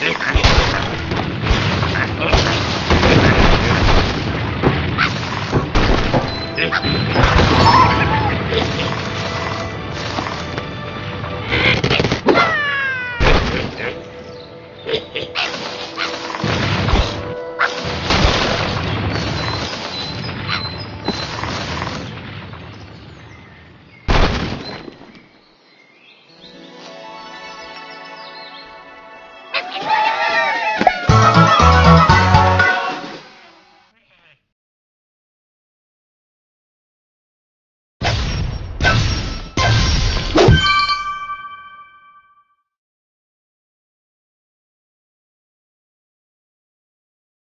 Hehehehe Hehehehe